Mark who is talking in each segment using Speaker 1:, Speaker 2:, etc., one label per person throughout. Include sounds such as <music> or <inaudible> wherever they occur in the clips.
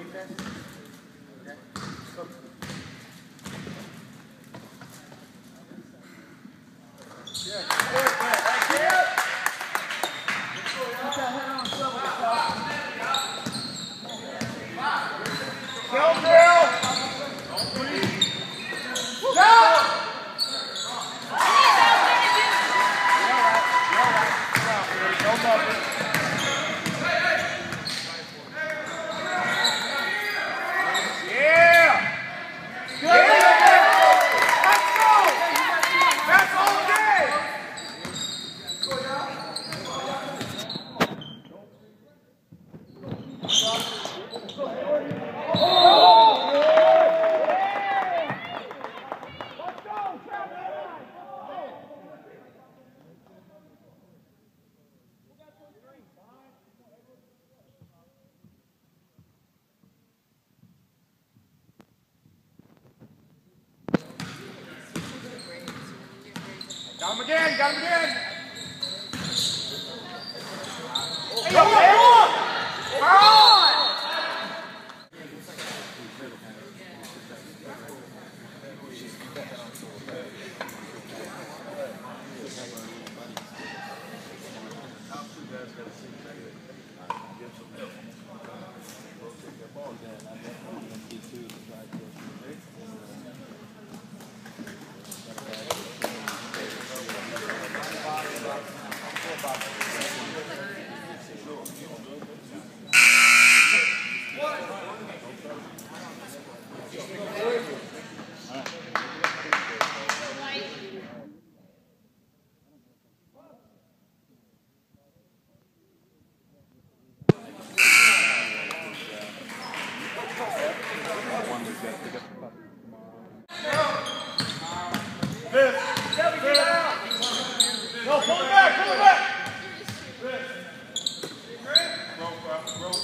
Speaker 1: Yeah! Come again, come again.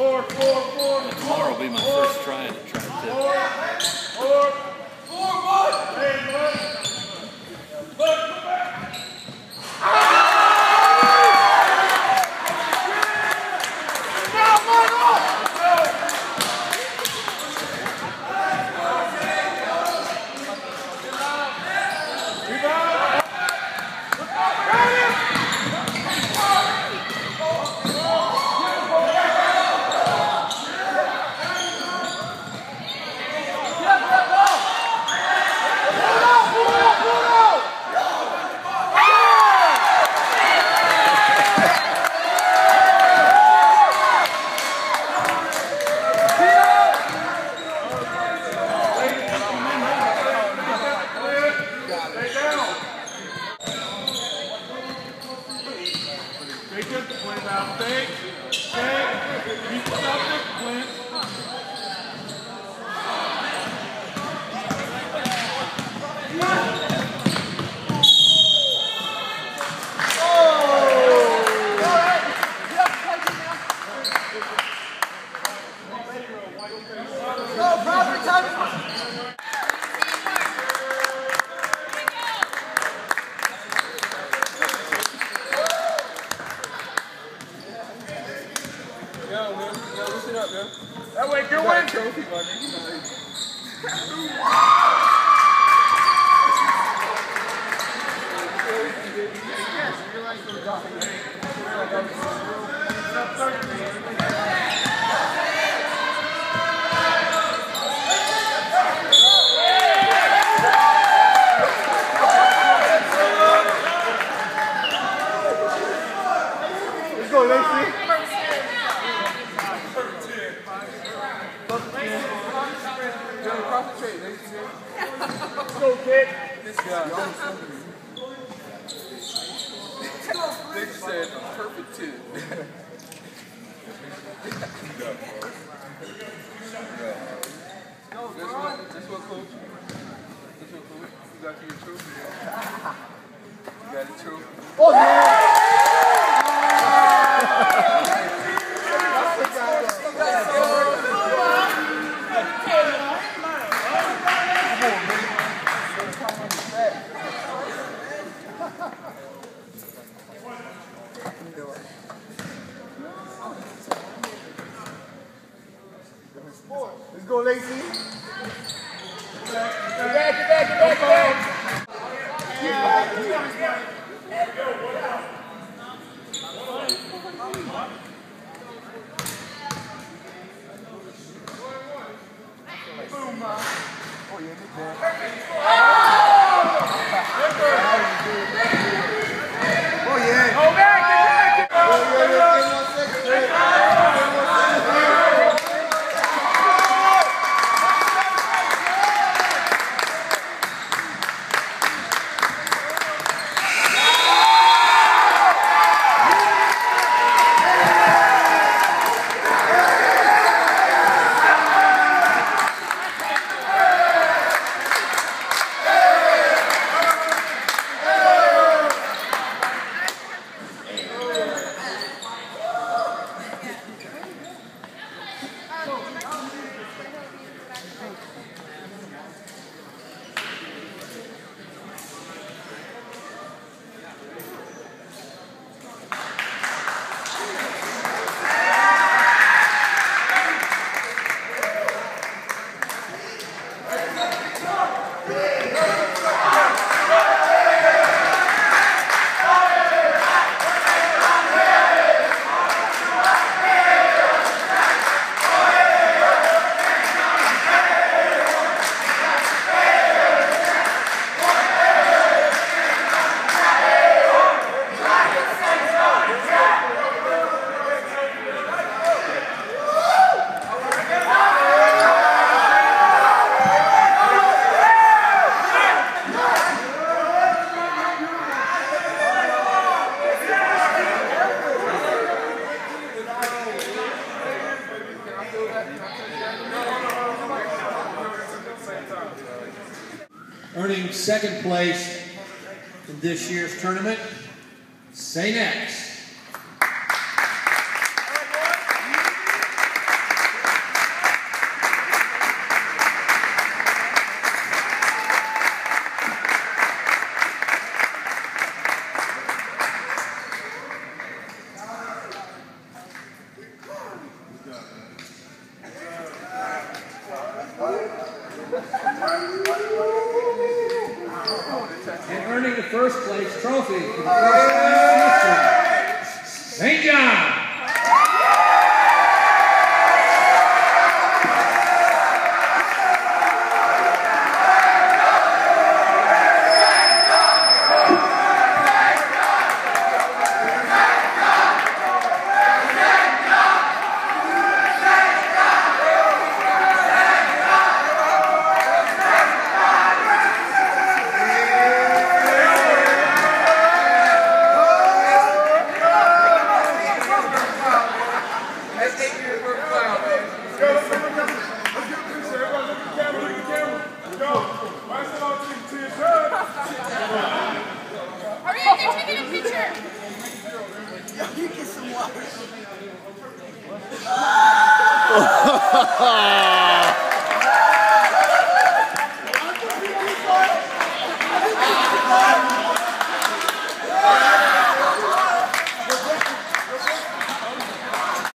Speaker 1: Four, four, four.
Speaker 2: Tomorrow will be my first try at trying to
Speaker 1: Four, four, four, one. Hey, Disciplined now. Stay. Stay. Keep yourself disciplined. That way, good win. concentrate, Nick said, I'm perfect too. No, this one, this one, coach. This one, coach. You got your trophy. You got a trophy.
Speaker 3: Oh, yeah! Let's go, Lacey. Get back, get back, get back, get back. Oh, second
Speaker 2: place in this year's tournament, St. X. And earning the first place trophy <laughs>
Speaker 3: Water.